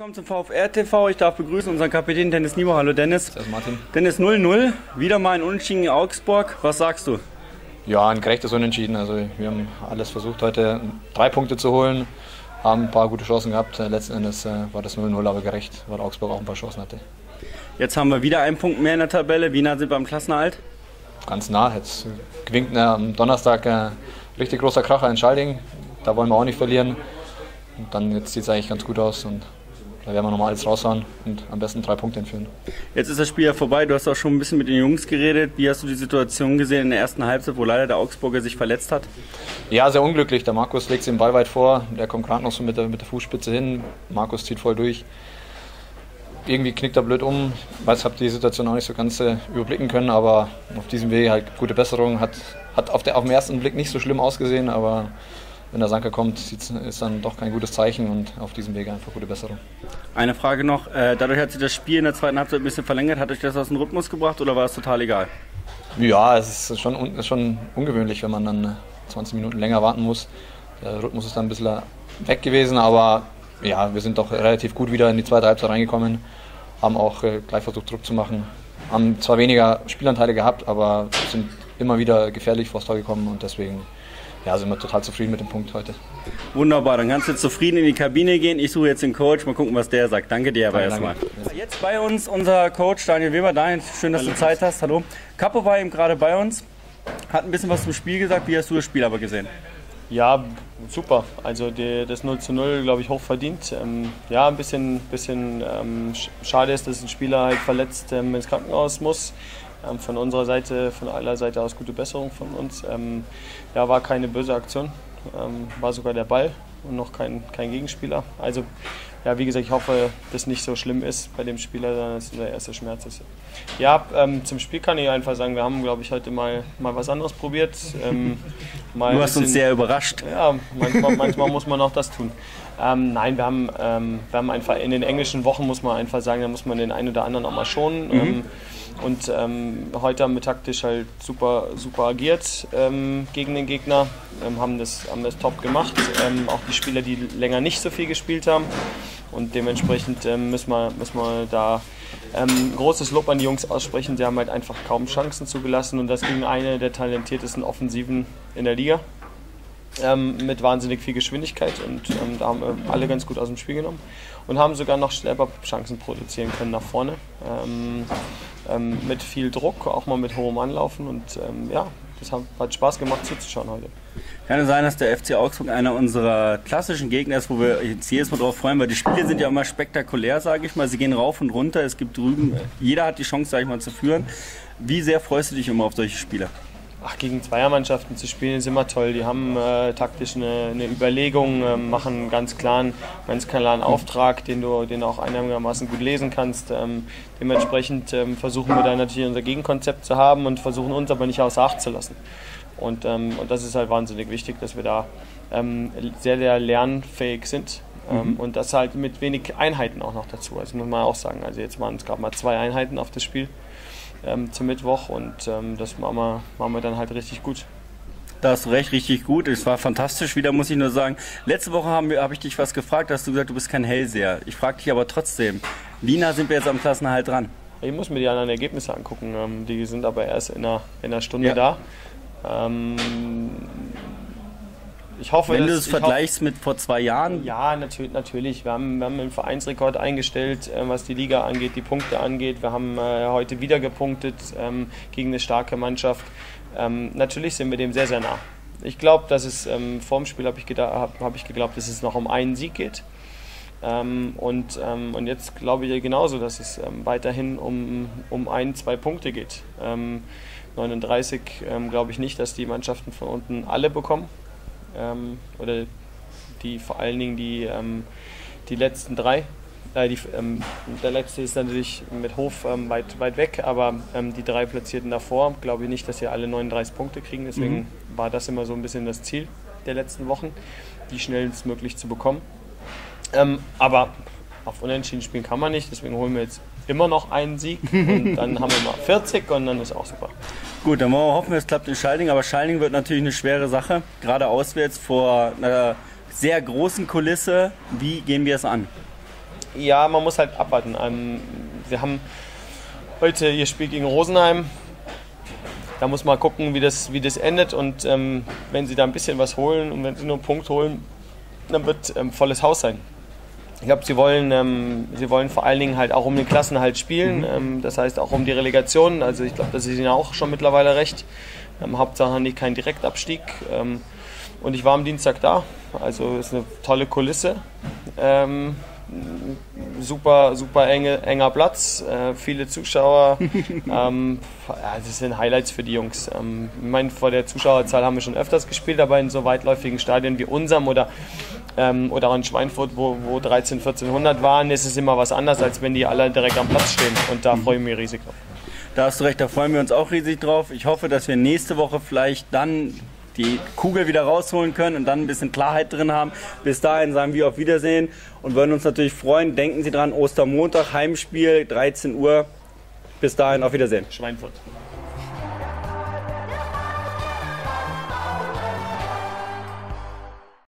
willkommen zum VfR TV. Ich darf begrüßen unseren Kapitän Dennis Niebuhr. Hallo Dennis. Servus Martin. Dennis 0-0, wieder mal ein Unentschieden in Augsburg. Was sagst du? Ja, ein gerechtes Unentschieden. Also wir haben alles versucht heute drei Punkte zu holen, haben ein paar gute Chancen gehabt. Letzten Endes äh, war das 0-0 aber gerecht, weil Augsburg auch ein paar Chancen hatte. Jetzt haben wir wieder einen Punkt mehr in der Tabelle. Wie nah sind wir am Klassenerhalt? Ganz nah. Jetzt gewinnt am Donnerstag ein äh, richtig großer Kracher in Schalding. Da wollen wir auch nicht verlieren. Und dann jetzt sieht es eigentlich ganz gut aus und da werden wir nochmal alles raushauen und am besten drei Punkte entführen. Jetzt ist das Spiel ja vorbei. Du hast auch schon ein bisschen mit den Jungs geredet. Wie hast du die Situation gesehen in der ersten Halbzeit, wo leider der Augsburger sich verletzt hat? Ja, sehr unglücklich. Der Markus legt sich den Ball weit vor. Der kommt gerade noch so mit der, mit der Fußspitze hin. Markus zieht voll durch. Irgendwie knickt er blöd um. Ich weiß, habe die Situation auch nicht so ganz äh, überblicken können, aber auf diesem Weg halt gute Besserung. Hat, hat auf, der, auf den ersten Blick nicht so schlimm ausgesehen, aber wenn der Sanker kommt, ist dann doch kein gutes Zeichen und auf diesem Weg einfach gute Besserung. Eine Frage noch, äh, dadurch hat sich das Spiel in der zweiten Halbzeit ein bisschen verlängert. Hat euch das aus dem Rhythmus gebracht oder war es total egal? Ja, es ist schon, ist schon ungewöhnlich, wenn man dann 20 Minuten länger warten muss. Der Rhythmus ist dann ein bisschen weg gewesen, aber ja, wir sind doch relativ gut wieder in die zweite Halbzeit reingekommen, haben auch äh, gleich versucht Druck zu machen, haben zwar weniger Spielanteile gehabt, aber sind immer wieder gefährlich vor das Tor gekommen und deswegen ja, sind wir total zufrieden mit dem Punkt heute. Wunderbar, dann kannst du zufrieden in die Kabine gehen. Ich suche jetzt den Coach, mal gucken, was der sagt. Danke dir aber erstmal. Jetzt bei uns unser Coach Daniel Weber. Daniel, schön, dass Hallo. du Zeit hast. Hallo. Kapo war eben gerade bei uns, hat ein bisschen was zum Spiel gesagt. Wie hast du das Spiel aber gesehen? Ja, super. Also die, das 0 zu 0, glaube ich, hoch verdient. Ähm, ja, ein bisschen, bisschen ähm, schade ist, dass ein Spieler halt verletzt ähm, ins Krankenhaus muss. Ähm, von unserer Seite, von aller Seite aus gute Besserung von uns. Ähm, ja, war keine böse Aktion, ähm, war sogar der Ball und noch kein, kein Gegenspieler. Also ja, wie gesagt, ich hoffe, dass nicht so schlimm ist bei dem Spieler, sondern dass es der erste Schmerz ist. Ja, ähm, zum Spiel kann ich einfach sagen, wir haben, glaube ich, heute mal, mal was anderes probiert. Ähm, mal du hast bisschen, uns sehr überrascht. Ja, manchmal, manchmal muss man auch das tun. Ähm, nein, wir haben, ähm, wir haben einfach in den englischen Wochen, muss man einfach sagen, da muss man den einen oder anderen auch mal schonen. Mhm. Ähm, und ähm, heute haben wir taktisch halt super, super agiert ähm, gegen den Gegner, ähm, haben, das, haben das top gemacht. Auch die Spieler, die länger nicht so viel gespielt haben. Und dementsprechend müssen, wir, müssen wir da ähm, großes Lob an die Jungs aussprechen. Sie haben halt einfach kaum Chancen zugelassen und das gegen eine der talentiertesten Offensiven in der Liga. Ähm, mit wahnsinnig viel Geschwindigkeit und ähm, da haben wir alle ganz gut aus dem Spiel genommen und haben sogar noch selber Chancen produzieren können nach vorne. Ähm, ähm, mit viel Druck, auch mal mit hohem Anlaufen und ähm, ja, das hat, Spaß gemacht zuzuschauen heute. Kann es sein, dass der FC Augsburg einer unserer klassischen Gegner ist, wo wir jetzt jedes Mal drauf freuen, weil die Spiele sind ja immer spektakulär, sage ich mal. Sie gehen rauf und runter, es gibt drüben, jeder hat die Chance, sage ich mal, zu führen. Wie sehr freust du dich immer auf solche Spiele? Ach, gegen Zweiermannschaften zu spielen ist immer toll. Die haben äh, taktisch eine, eine Überlegung, äh, machen einen ganz klaren, ganz klaren Auftrag, den du, den auch einigermaßen gut lesen kannst. Ähm, dementsprechend ähm, versuchen wir da natürlich unser Gegenkonzept zu haben und versuchen uns aber nicht außer Acht zu lassen. Und, ähm, und das ist halt wahnsinnig wichtig, dass wir da ähm, sehr, sehr lernfähig sind. Ähm, mhm. Und das halt mit wenig Einheiten auch noch dazu. Also muss man auch sagen. Also jetzt waren es gerade mal zwei Einheiten auf das Spiel ähm, zum Mittwoch und ähm, das machen wir, machen wir dann halt richtig gut. Da hast du recht, richtig gut. Es war fantastisch wieder, muss ich nur sagen. Letzte Woche habe hab ich dich was gefragt, hast du gesagt, du bist kein Hellseher. Ich frage dich aber trotzdem, wie nah sind wir jetzt am Klassenerhalt dran? Ich muss mir die anderen Ergebnisse angucken. Ähm, die sind aber erst in einer, in einer Stunde ja. da. Ähm, ich hoffe, Wenn du es vergleichst hoffe, mit vor zwei Jahren? Ja, natürlich. natürlich. Wir, haben, wir haben einen Vereinsrekord eingestellt, äh, was die Liga angeht, die Punkte angeht. Wir haben äh, heute wieder gepunktet ähm, gegen eine starke Mannschaft. Ähm, natürlich sind wir dem sehr, sehr nah. Ich glaube, dass es ähm, vorm Spiel habe ich, hab, hab ich geglaubt, dass es noch um einen Sieg geht. Ähm, und, ähm, und jetzt glaube ich genauso, dass es ähm, weiterhin um, um ein, zwei Punkte geht. 39 ähm, ähm, glaube ich nicht, dass die Mannschaften von unten alle bekommen ähm, oder die vor allen Dingen die, ähm, die letzten drei. Äh, die, ähm, der letzte ist natürlich mit Hof ähm, weit, weit weg, aber ähm, die drei Platzierten davor glaube ich nicht, dass sie alle 39 Punkte kriegen. Deswegen mhm. war das immer so ein bisschen das Ziel der letzten Wochen, die schnellstmöglich zu bekommen. Ähm, aber auf Unentschieden spielen kann man nicht, deswegen holen wir jetzt immer noch einen Sieg und dann haben wir mal 40 und dann ist auch super. Gut, dann wollen wir hoffen, es klappt in Schalding, aber Schalding wird natürlich eine schwere Sache, gerade auswärts vor einer sehr großen Kulisse. Wie gehen wir es an? Ja, man muss halt abwarten. Ähm, wir haben heute ihr Spiel gegen Rosenheim. Da muss man gucken, wie das, wie das endet. Und ähm, wenn sie da ein bisschen was holen und wenn sie nur einen Punkt holen, dann wird ähm, volles Haus sein. Ich glaube, sie wollen, ähm, sie wollen vor allen Dingen halt auch um den Klassenhalt spielen. Mhm. Ähm, das heißt auch um die Relegation. Also ich glaube, das ist ihnen auch schon mittlerweile recht. Ähm, Hauptsache die keinen Direktabstieg. Ähm, und ich war am Dienstag da. Also ist eine tolle Kulisse. Ähm, super, super enge, enger Platz, äh, viele Zuschauer. ähm, ja, das sind Highlights für die Jungs. Ich meine, vor der Zuschauerzahl haben wir schon öfters gespielt, aber in so weitläufigen Stadien wie unserem oder, ähm, oder in Schweinfurt, wo, wo 13, 1400 waren, ist es immer was anderes, als wenn die alle direkt am Platz stehen. Und da freue ich mich riesig drauf. Da hast du recht, da freuen wir uns auch riesig drauf. Ich hoffe, dass wir nächste Woche vielleicht dann die Kugel wieder rausholen können und dann ein bisschen Klarheit drin haben. Bis dahin sagen wir auf Wiedersehen und würden uns natürlich freuen. Denken Sie dran, Ostermontag, Heimspiel, 13 Uhr. Bis dahin, auf Wiedersehen. Schweinfurt.